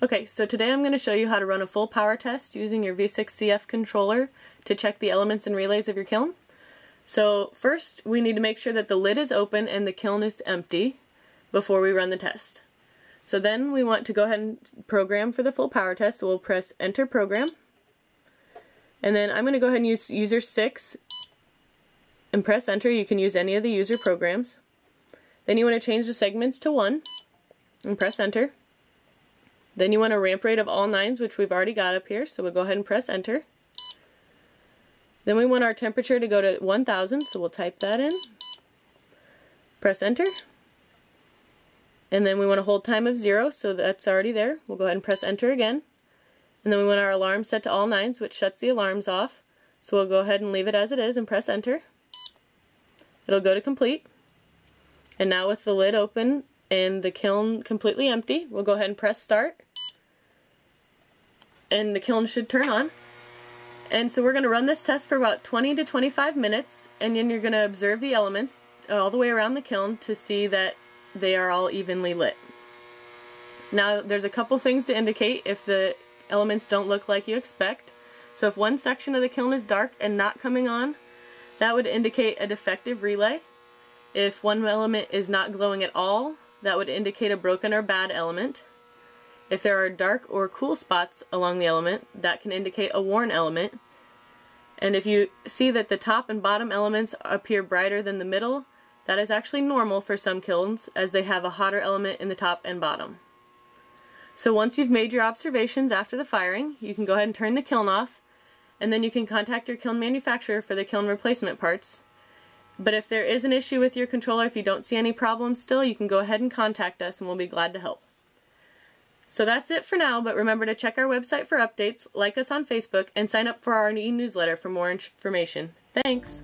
Okay, so today I'm going to show you how to run a full power test using your V6CF controller to check the elements and relays of your kiln. So first we need to make sure that the lid is open and the kiln is empty before we run the test. So then we want to go ahead and program for the full power test, so we'll press enter program. And then I'm going to go ahead and use user 6 and press enter. You can use any of the user programs. Then you want to change the segments to 1 and press enter. Then you want a ramp rate of all nines, which we've already got up here, so we'll go ahead and press enter. Then we want our temperature to go to 1000, so we'll type that in. Press enter. And then we want a hold time of zero, so that's already there. We'll go ahead and press enter again. And then we want our alarm set to all nines, which shuts the alarms off. So we'll go ahead and leave it as it is and press enter. It'll go to complete. And now with the lid open and the kiln completely empty, we'll go ahead and press start and the kiln should turn on. And so we're going to run this test for about 20 to 25 minutes and then you're going to observe the elements uh, all the way around the kiln to see that they are all evenly lit. Now there's a couple things to indicate if the elements don't look like you expect. So if one section of the kiln is dark and not coming on, that would indicate a defective relay. If one element is not glowing at all, that would indicate a broken or bad element. If there are dark or cool spots along the element, that can indicate a worn element. And if you see that the top and bottom elements appear brighter than the middle, that is actually normal for some kilns as they have a hotter element in the top and bottom. So once you've made your observations after the firing, you can go ahead and turn the kiln off and then you can contact your kiln manufacturer for the kiln replacement parts. But if there is an issue with your controller, if you don't see any problems still, you can go ahead and contact us and we'll be glad to help. So that's it for now, but remember to check our website for updates, like us on Facebook, and sign up for our e-newsletter for more information. Thanks!